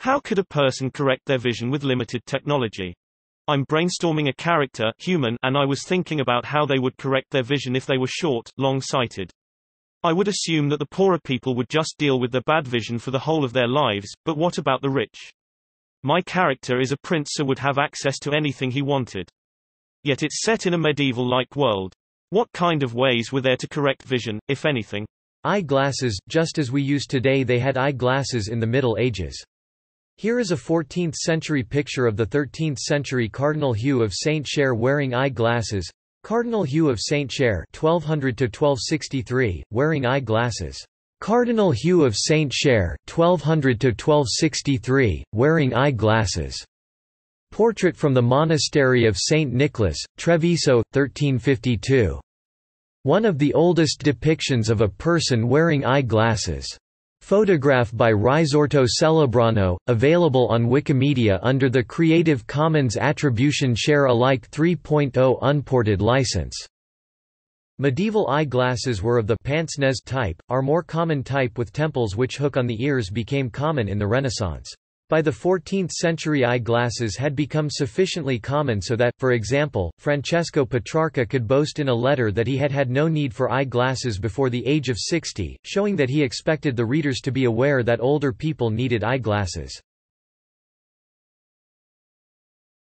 How could a person correct their vision with limited technology? I'm brainstorming a character human and I was thinking about how they would correct their vision if they were short, long-sighted. I would assume that the poorer people would just deal with their bad vision for the whole of their lives, but what about the rich? My character is a prince so would have access to anything he wanted. Yet it's set in a medieval-like world. What kind of ways were there to correct vision, if anything? Eye-glasses, just as we use today they had eye-glasses in the Middle Ages. Here is a 14th-century picture of the 13th-century Cardinal Hugh of St. Cher wearing eye-glasses. Cardinal Hugh of St. Cher 1200–1263, wearing eye-glasses. Cardinal Hugh of St. Cher 1200–1263, wearing eye-glasses. Portrait from the Monastery of St. Nicholas, Treviso, 1352. One of the oldest depictions of a person wearing eye-glasses. Photograph by Risorto Celebrano, available on Wikimedia under the Creative Commons Attribution Share Alike 3.0 unported license. Medieval eye-glasses were of the pince nez type, our more common type with temples which hook on the ears became common in the Renaissance. By the 14th century eye-glasses had become sufficiently common so that, for example, Francesco Petrarca could boast in a letter that he had had no need for eye-glasses before the age of 60, showing that he expected the readers to be aware that older people needed eye-glasses.